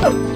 Woo!